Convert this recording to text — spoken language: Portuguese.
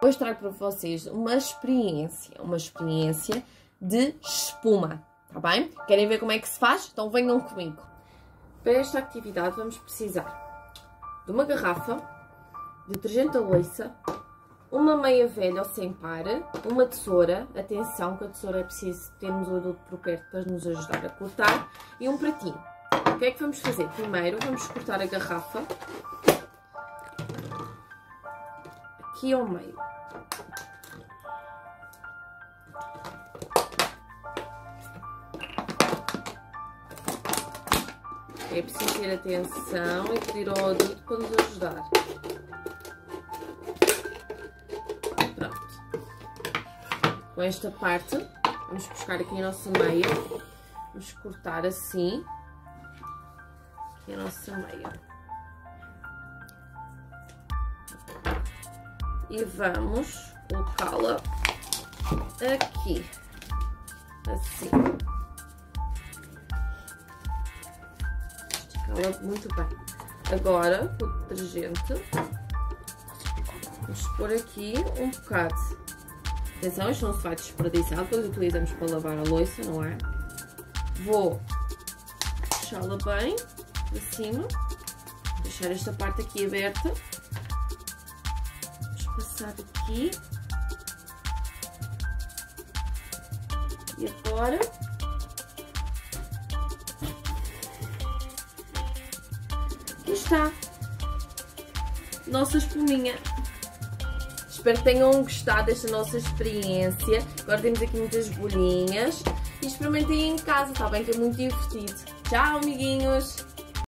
Hoje trago para vocês uma experiência, uma experiência de espuma, tá bem? Querem ver como é que se faz? Então venham comigo. Para esta atividade vamos precisar de uma garrafa, detergente a louça, uma meia velha ou sem par, uma tesoura, atenção que a tesoura é preciso termos o adulto por perto para nos ajudar a cortar, e um pratinho. O que é que vamos fazer? Primeiro vamos cortar a garrafa aqui ao meio. É preciso ter atenção e pedir ao adulto para nos ajudar. Pronto. Com esta parte, vamos buscar aqui a nossa meia. Vamos cortar assim. Aqui a nossa meia. E vamos colocá-la aqui, assim. Esticá-la muito bem. Agora, o detergente, vamos pôr aqui um bocado. Atenção, isto não se vai desperdiçar, depois utilizamos para lavar a louça, não é? Vou puxá-la bem para cima, deixar esta parte aqui aberta passar aqui. E agora... Aqui está. Nossa espuminha. Espero que tenham gostado desta nossa experiência. Agora temos aqui muitas bolinhas. E experimentem em casa, está bem? Que é muito divertido. Tchau, amiguinhos!